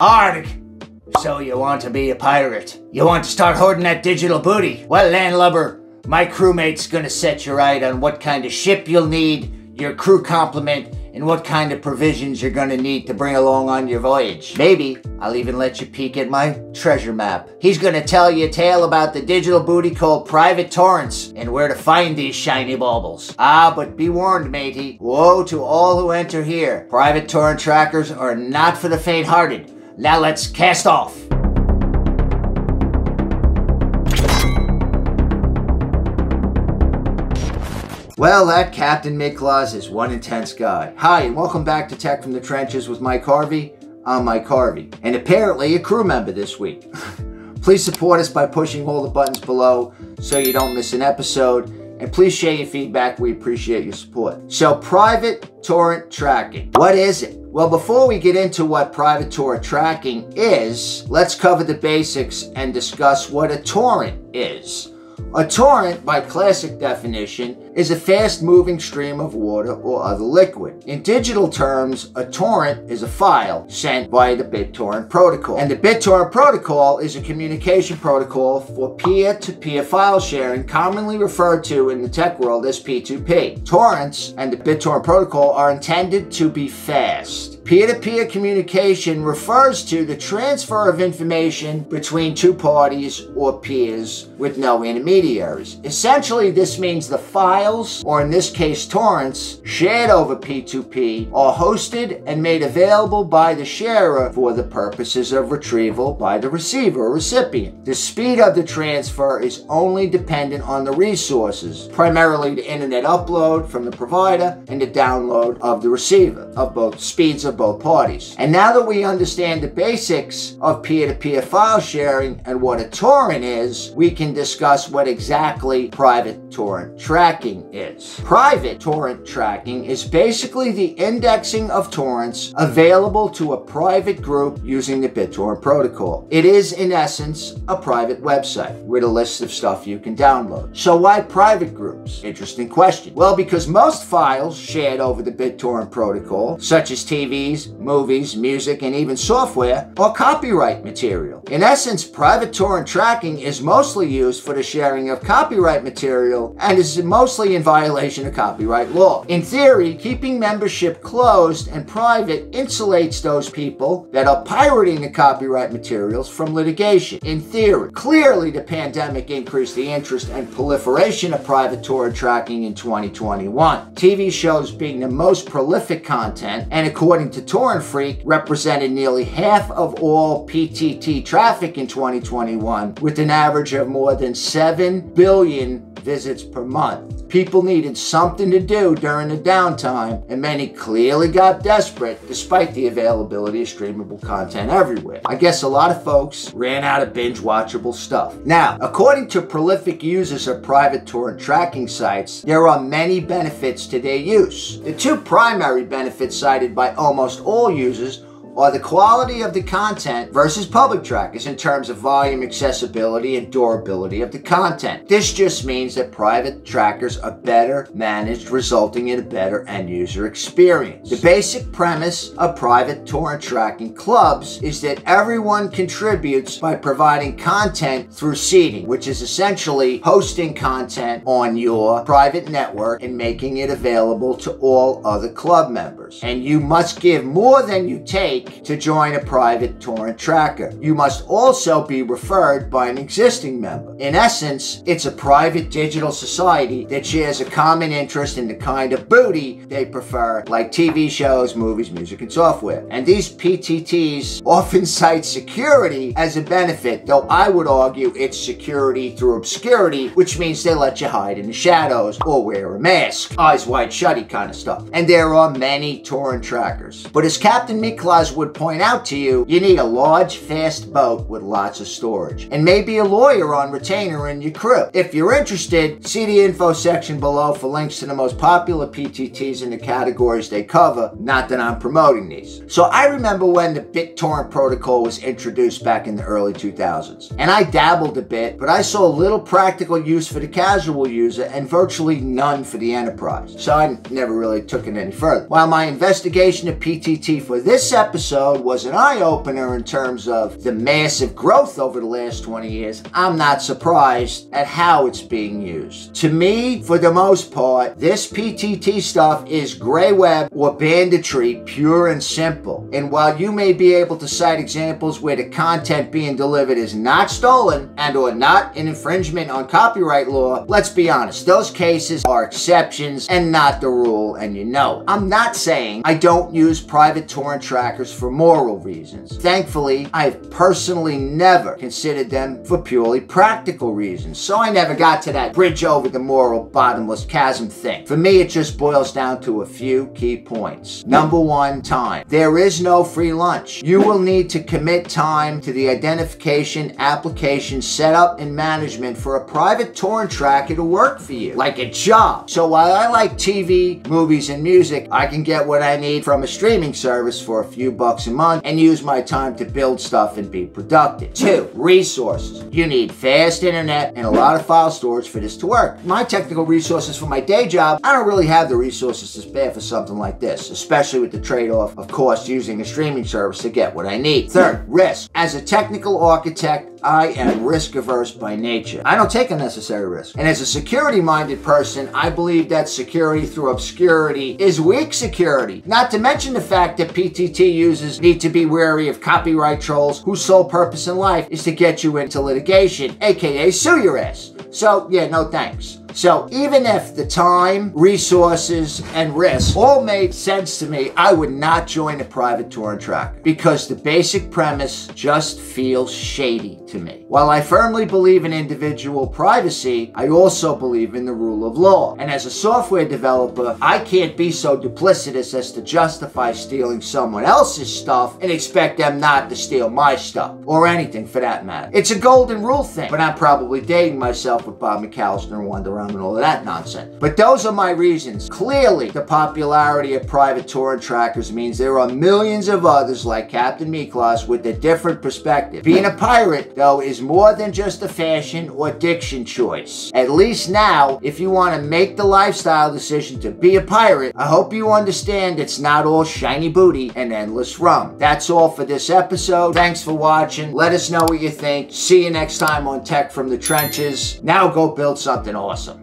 Arg! So you want to be a pirate? You want to start hoarding that digital booty? Well, landlubber, my crewmate's gonna set you right on what kind of ship you'll need, your crew complement, and what kind of provisions you're gonna need to bring along on your voyage. Maybe I'll even let you peek at my treasure map. He's gonna tell you a tale about the digital booty called Private Torrents and where to find these shiny baubles. Ah, but be warned, matey. Woe to all who enter here. Private torrent trackers are not for the faint-hearted. Now let's cast off. Well, that Captain Mick Claus is one intense guy. Hi, and welcome back to Tech from the Trenches with Mike Harvey. I'm Mike Harvey, and apparently a crew member this week. please support us by pushing all the buttons below so you don't miss an episode. And please share your feedback. We appreciate your support. So, private torrent tracking. What is it? Well, before we get into what private torrent tracking is, let's cover the basics and discuss what a torrent is. A torrent, by classic definition, is a fast-moving stream of water or other liquid. In digital terms, a torrent is a file sent by the BitTorrent protocol. And the BitTorrent protocol is a communication protocol for peer-to-peer file sharing, commonly referred to in the tech world as P2P. Torrents and the BitTorrent protocol are intended to be fast. Peer-to-peer communication refers to the transfer of information between two parties or peers with no intermediaries. Essentially, this means the files, or in this case torrents, shared over P2P are hosted and made available by the sharer for the purposes of retrieval by the receiver or recipient. The speed of the transfer is only dependent on the resources, primarily the internet upload from the provider and the download of the receiver, of both speeds of both parties. And now that we understand the basics of peer-to-peer -peer file sharing and what a torrent is, we can discuss what exactly private torrent tracking is. Private torrent tracking is basically the indexing of torrents available to a private group using the BitTorrent protocol. It is, in essence, a private website with a list of stuff you can download. So why private groups? Interesting question. Well, because most files shared over the BitTorrent protocol, such as TVs, movies, music, and even software are copyright material. In essence, private torrent tracking is mostly used for the sharing of copyright material and is mostly in violation of copyright law. In theory, keeping membership closed and private insulates those people that are pirating the copyright materials from litigation. In theory, clearly the pandemic increased the interest and proliferation of private torrent tracking in 2021. TV shows being the most prolific content, and according to Torrent Freak represented nearly half of all PTT traffic in 2021 with an average of more than 7 billion visits per month. People needed something to do during the downtime, and many clearly got desperate despite the availability of streamable content everywhere. I guess a lot of folks ran out of binge watchable stuff. Now, according to prolific users of private torrent tracking sites, there are many benefits to their use. The two primary benefits cited by almost all users are the quality of the content versus public trackers in terms of volume, accessibility, and durability of the content. This just means that private trackers are better managed, resulting in a better end user experience. The basic premise of private torrent tracking clubs is that everyone contributes by providing content through seeding, which is essentially hosting content on your private network and making it available to all other club members. And you must give more than you take to join a private torrent tracker. You must also be referred by an existing member. In essence, it's a private digital society that shares a common interest in the kind of booty they prefer, like TV shows, movies, music, and software. And these PTTs often cite security as a benefit, though I would argue it's security through obscurity, which means they let you hide in the shadows or wear a mask, eyes wide shutty kind of stuff. And there are many torrent trackers. But as Captain Miklas would point out to you, you need a large, fast boat with lots of storage. And maybe a lawyer on retainer in your crew. If you're interested, see the info section below for links to the most popular PTTs in the categories they cover. Not that I'm promoting these. So I remember when the BitTorrent protocol was introduced back in the early 2000s. And I dabbled a bit, but I saw little practical use for the casual user and virtually none for the enterprise. So I never really took it any further. While my investigation of PTT for this episode episode was an eye opener in terms of the massive growth over the last 20 years, I'm not surprised at how it's being used. To me, for the most part, this PTT stuff is gray web or banditry, pure and simple. And while you may be able to cite examples where the content being delivered is not stolen and or not an infringement on copyright law, let's be honest, those cases are exceptions and not the rule, and you know. I'm not saying I don't use private torrent trackers for moral reasons. Thankfully, I've personally never considered them for purely practical reasons, so I never got to that bridge over the moral bottomless chasm thing. For me, it just boils down to a few key points. Number one, time. There is no free lunch. You will need to commit time to the identification, application, setup, and management for a private torrent tracker to work for you, like a job. So while I like TV, movies, and music, I can get what I need from a streaming service for a few bucks a month and use my time to build stuff and be productive. Two, resources. You need fast internet and a lot of file storage for this to work. My technical resources for my day job, I don't really have the resources to spare for something like this, especially with the trade-off of cost using a streaming service to get what I need. Third, risk. As a technical architect, I am risk averse by nature. I don't take unnecessary risk. And as a security minded person, I believe that security through obscurity is weak security. Not to mention the fact that PTT users need to be wary of copyright trolls whose sole purpose in life is to get you into litigation, aka sue your ass. So, yeah, no thanks. So even if the time, resources, and risk all made sense to me, I would not join a private torrent tracker because the basic premise just feels shady to me. While I firmly believe in individual privacy, I also believe in the rule of law. And as a software developer, I can't be so duplicitous as to justify stealing someone else's stuff and expect them not to steal my stuff, or anything for that matter. It's a golden rule thing, but I'm probably dating myself with Bob McAllister and Wonder And all of that nonsense. But those are my reasons. Clearly, the popularity of private torrent trackers means there are millions of others like Captain Miklos with a different perspective. Being a pirate, though, is more than just a fashion or diction choice. At least now, if you want to make the lifestyle decision to be a pirate, I hope you understand it's not all shiny booty and endless rum. That's all for this episode. Thanks for watching. Let us know what you think. See you next time on Tech from the Trenches. Now go build something awesome.